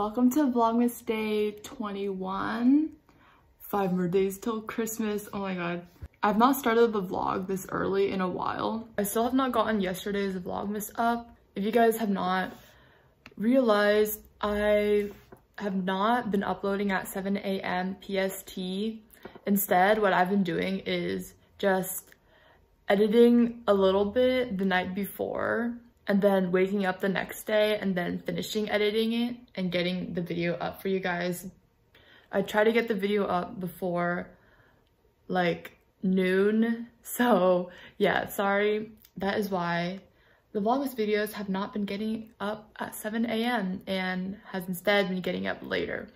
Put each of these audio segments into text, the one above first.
Welcome to Vlogmas Day 21. Five more days till Christmas. Oh my god. I've not started the vlog this early in a while. I still have not gotten yesterday's Vlogmas up. If you guys have not realized, I have not been uploading at 7 a.m. PST. Instead, what I've been doing is just editing a little bit the night before and then waking up the next day and then finishing editing it and getting the video up for you guys. I try to get the video up before like noon. So yeah, sorry. That is why the Vlogmas videos have not been getting up at 7 a.m. and has instead been getting up later.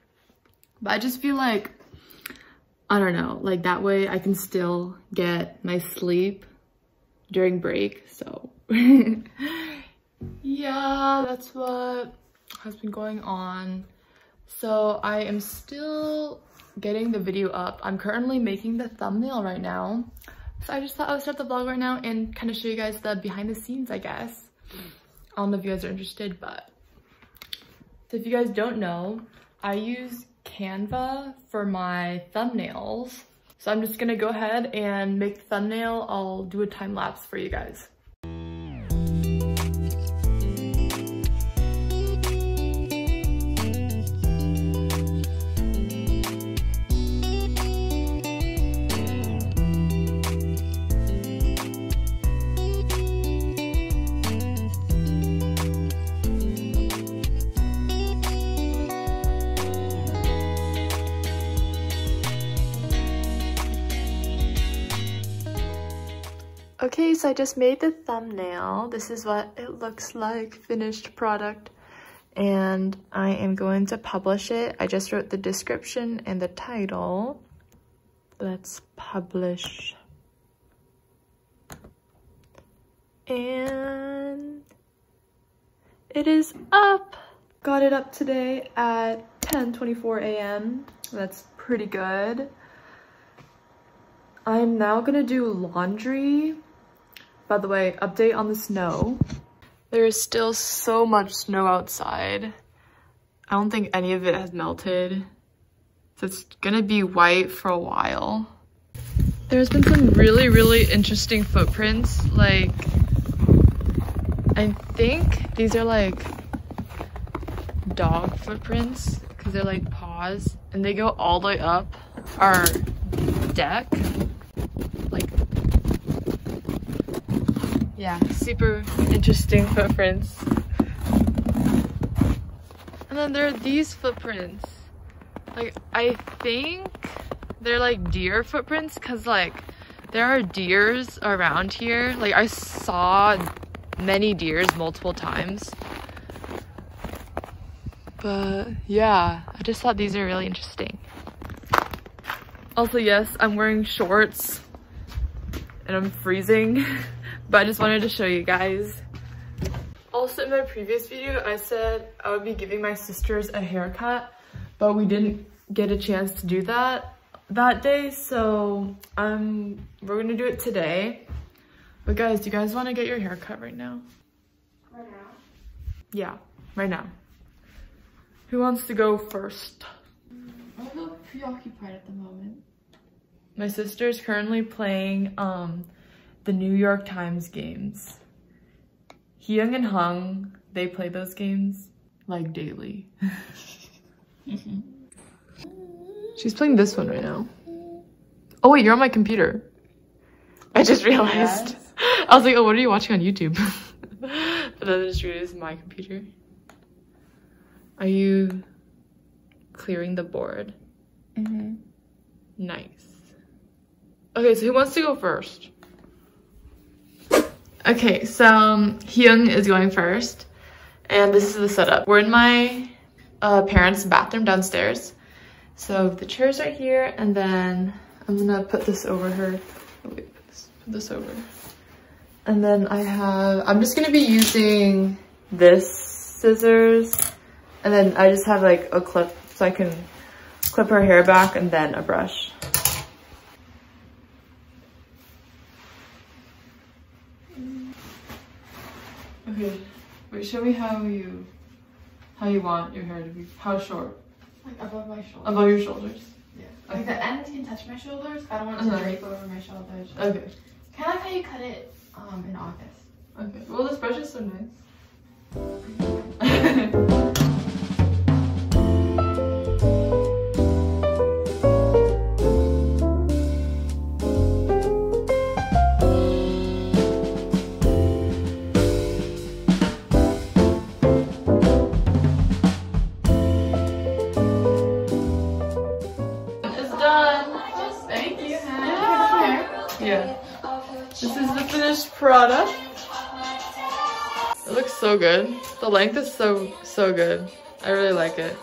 But I just feel like, I don't know, like that way I can still get my sleep during break. So yeah, that's what has been going on. So I am still getting the video up. I'm currently making the thumbnail right now. So I just thought I would start the vlog right now and kind of show you guys the behind the scenes, I guess. I don't know if you guys are interested, but so if you guys don't know, I use Canva for my thumbnails. So I'm just gonna go ahead and make the thumbnail. I'll do a time lapse for you guys. Okay, so I just made the thumbnail. This is what it looks like, finished product. And I am going to publish it. I just wrote the description and the title. Let's publish. And it is up. Got it up today at 10.24 a.m. That's pretty good. I'm now gonna do laundry by the way, update on the snow. There is still so much snow outside. I don't think any of it has melted. So it's gonna be white for a while. There's been some really, really interesting footprints. Like, I think these are like dog footprints because they're like paws and they go all the way up our deck yeah, super interesting footprints. And then there are these footprints. Like, I think they're like deer footprints because like there are deers around here. Like I saw many deers multiple times. But yeah, I just thought these are really interesting. Also, yes, I'm wearing shorts and I'm freezing. but I just wanted to show you guys. Also in my previous video, I said I would be giving my sisters a haircut, but we didn't get a chance to do that that day, so um, we're gonna do it today. But guys, do you guys wanna get your haircut right now? Right now? Yeah, right now. Who wants to go first? I'm a little preoccupied at the moment. My sister's currently playing um, the New York Times games. Hyung and Hung, they play those games like daily. She's playing this one right now. Oh wait, you're on my computer. I just realized. Yes. I was like, oh, what are you watching on YouTube? but then I just realized my computer. Are you clearing the board? Mm-hmm. Nice. Okay, so who wants to go first? Okay, so um, Hyung is going first, and this is the setup. We're in my uh, parents' bathroom downstairs. So the chairs are here, and then I'm gonna put this over her. Oh, wait, put this, put this over. And then I have, I'm just gonna be using this scissors, and then I just have like a clip so I can clip her hair back and then a brush. Okay, wait, show me how you How you want your hair to be? How short? Like above my shoulders. Above your shoulders. Yeah. Like the ends can touch my shoulders. I don't want it to Uh-huh. drape over my shoulders. Okay. Kind of like how you cut it um in August. Okay. Well, this brush is so nice. Yeah. This is the finished product. It looks so good. The length is so, so good. I really like it.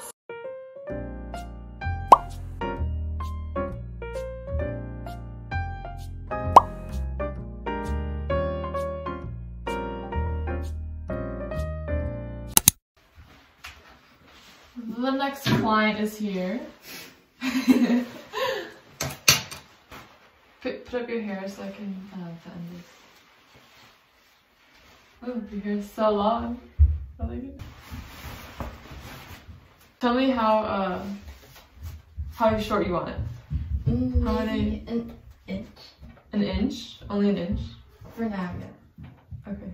The next client is here. Put, put up your hair so I can uh, bend this. Oh, your hair is so long. I like it. Tell me how uh how short you want it. How many- An inch. An inch? Only an inch? For now, yeah. Okay.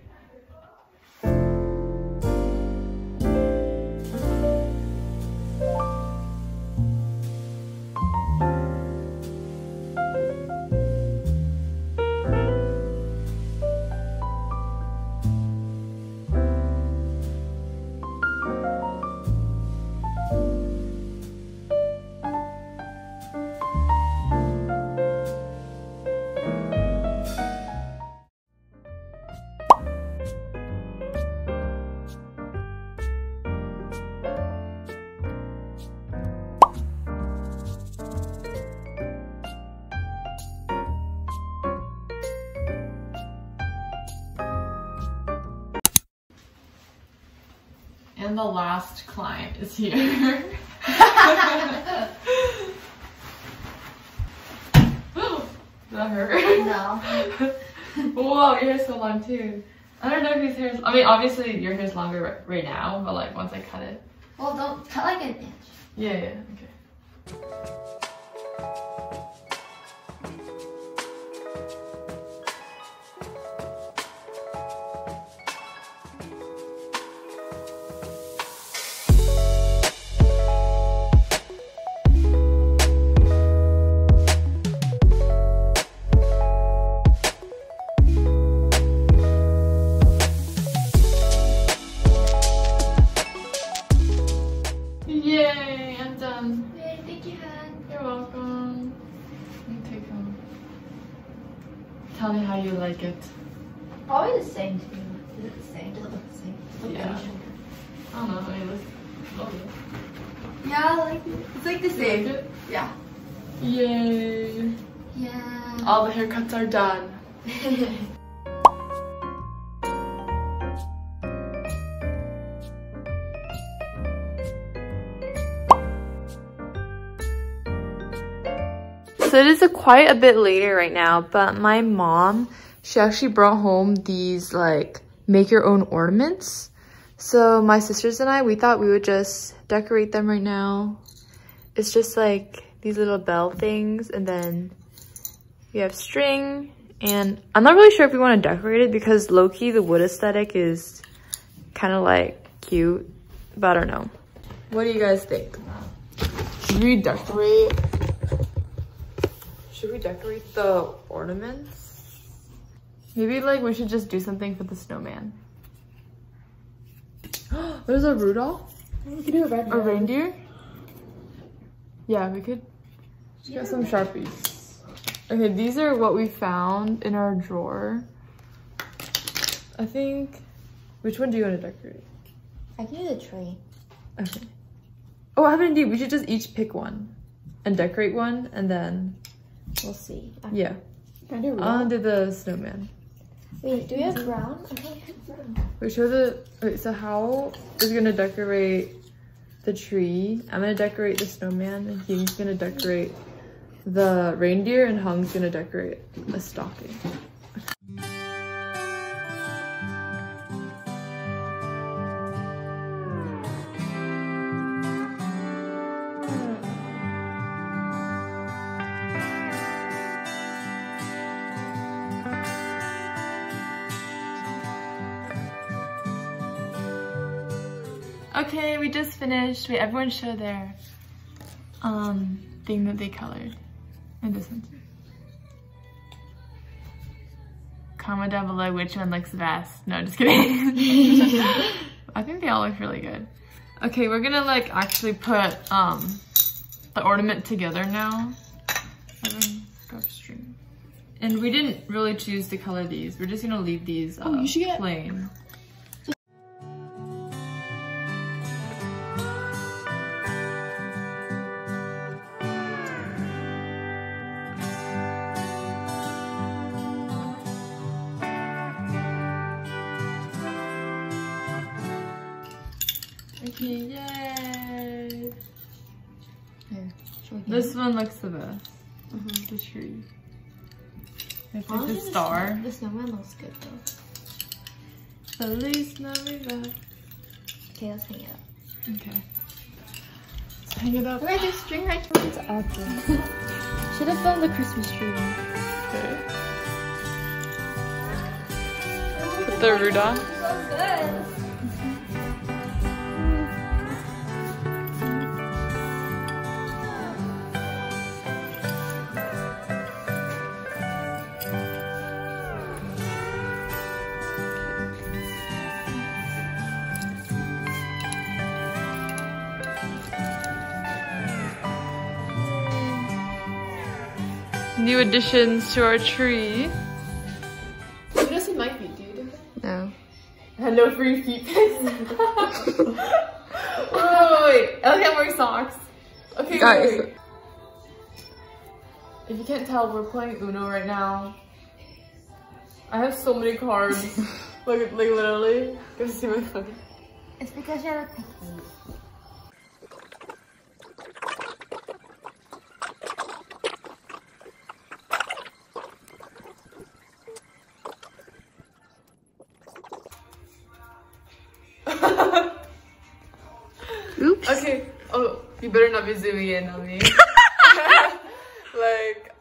And the last client is here. that hurt. No. Whoa, your hair's so long too. I don't know if whose hair's. I mean, obviously your hair's longer right now, but like once I cut it. Well, don't cut like an inch. Yeah, yeah, okay. I don't know. I mean, let's. love it. Yeah, like it's like the same. like? Yeah. Yay. Yeah. All the haircuts are done. So it is a quite a bit later right now, but my mom, she actually brought home these like make your own ornaments. So my sisters and I, we thought we would just decorate them right now. It's just like these little bell things and then we have string and I'm not really sure if we want to decorate it because low-key the wood aesthetic is kind of like cute, but I don't know. What do you guys think? Should we decorate? Should we decorate the ornaments? Maybe like we should just do something for the snowman. There's a Rudolph? we could do a red A reindeer? Yeah, we could let's get some Sharpies. Okay, these are what we found in our drawer. I think, which one do you want to decorate? I can do the tree. Okay. Oh, I have an idea. We should just each pick one and decorate one and then, We'll see. yeah. Can I do I'll do the snowman. Wait, do we have brown? I we. Wait, show the, wait, so how is gonna decorate the tree? I'm gonna decorate the snowman and he's gonna decorate the reindeer and Hung's gonna decorate a stocking. We just finished. Wait, everyone show their um thing that they colored. And this one. Comment down below which one looks best. No, just kidding. I think they all look really good. Okay, we're gonna like actually put um the ornament together now. Seven, go upstream. And we didn't really choose to color these. We're just gonna leave these uh, Oh, you should get- plain. Okay, yay! Here. This one looks the best. Mm-hmm. The tree. It's like Honestly, the the star. snow- The snowman looks good though. Feliz Navidad. Okay, let's hang it up. Okay. Let's hang it up. Wait, there's string right towards ugly. Should have filmed the Christmas tree. one. Okay. Put the root on. So good. New additions to our tree. You don't see my feet, dude. No. Hello, free feet pics. wait, wait, wait. I like I'm wearing socks. Okay, Guys. wait, wait. If you can't tell, we're playing Uno right now. I have so many cards. like, like literally. Go see my phone. It's because you're a picky. Oh, you better not be zooming in on me. like,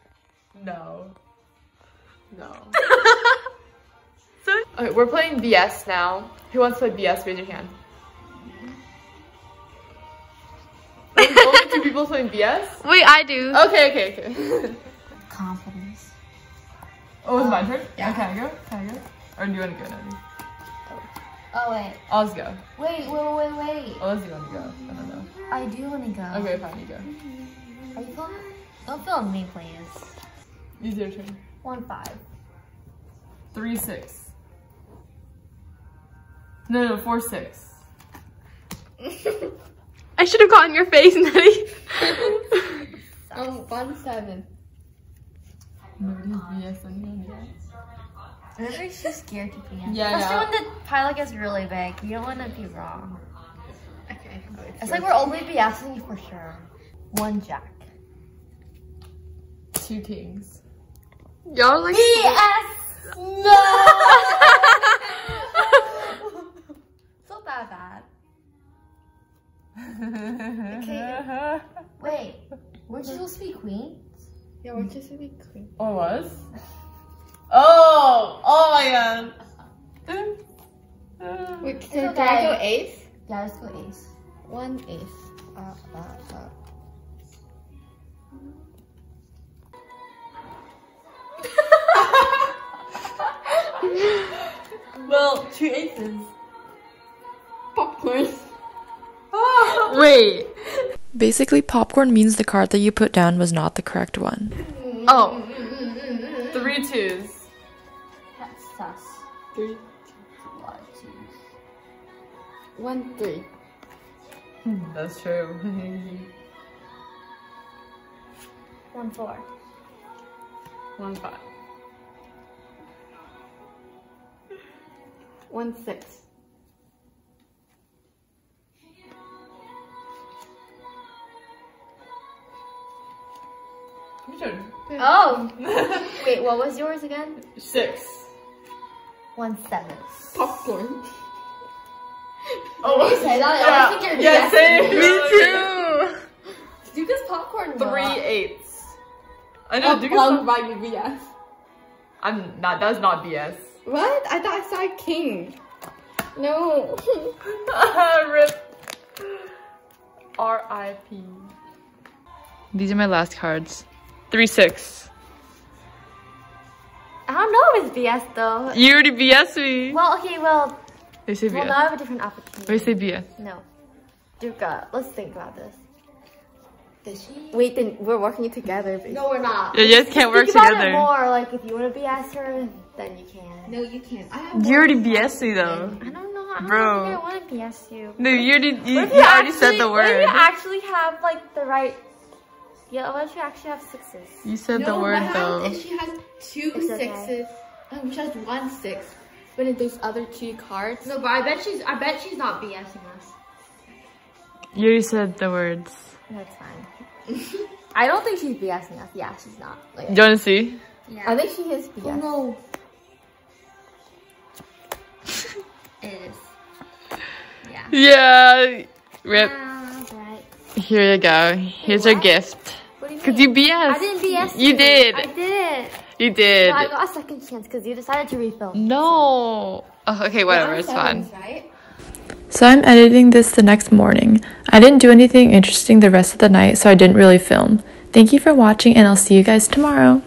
no. No. okay, we're playing BS now. Who wants to play BS? Raise your hand. Only only two people playing BS? Wait, I do. Okay, okay, okay. Confidence. oh, it's my turn? Yeah. Can I go? Can I go? Or do you want to go, Nadia? Oh wait. I'll just go. Wait, wait, wait, wait. Unless you want to go. I don't know. I do want to go. Okay, fine, you go. Are you filming? Don't film me, please. Use your turn. One five. Three, six. No, no, four, six. I should have gotten your face, Nettie. Um, one seven. Nobody's BS on Everybody's just scared to be in. Yeah, Especially yeah. when the pile gets really big. You don't want to be wrong. okay. It's like we're only BSing you for sure. One jack. Two kings. Y'all like. BS! No! so bad, bad. Okay. Wait, weren't you supposed to be queens? Yeah, we're just to be queens? Oh, was? Oh! Oh my god. Wait, It's did okay. I go ace? Yeah, let's go ace. One ace. Uh, uh, uh. Well, two aces. Popcorn. Wait. Basically, popcorn means the card that you put down was not the correct one. Oh. Three twos. That's sus. Three. A lot. One three. That's true. One four. One five. One six. Your turn. Oh! Wait, what was yours again? Six. One seven. Popcorn. Oh, you say that? I always think you're yeah, guessing. same. Me too. Dude, this popcorn. Three eights. I know, Oh, Duke plum is by BS. I'm not, that's not BS. What? I thought I saw a king. No. Rip. R.I.P. These are my last cards. Three six. I don't know if it's BS though. You already BS me. Well, okay, well, They say BS. well, now I have a different opportunity. They say BS. No. Duca, let's think about this. Does she? Wait, then we're working together. Basically. No, we're not. Yeah, you guys can't work think about together. it more. Like, if you want to BS her, then you can. No, you can't. You already BS me though. I don't know. I don't Bro. think I want to BS you. No, you already you, What if you already said actually- the What if word. you actually have like the right? Yeah, what if you actually have sixes? You said the word what though. happens if she has two It's okay. sixes, um, she has one six, but in those other two cards, No, but I bet she's. I bet she's not BSing us. You said the words. That's fine. I don't think she's BSing us. Yeah, she's not. Like, Do you want to see? Yeah. I think she is BS. Oh no. it is. Yeah. Yeah. Rip. Alright. Here you go. Here's your gift. What do you Cause you BS. I didn't BS You did. I didn't. You did. No, I got a second chance because you decided to refilm. No. Oh, okay, whatever. It's fine. Right? So I'm editing this the next morning. I didn't do anything interesting the rest of the night, so I didn't really film. Thank you for watching, and I'll see you guys tomorrow.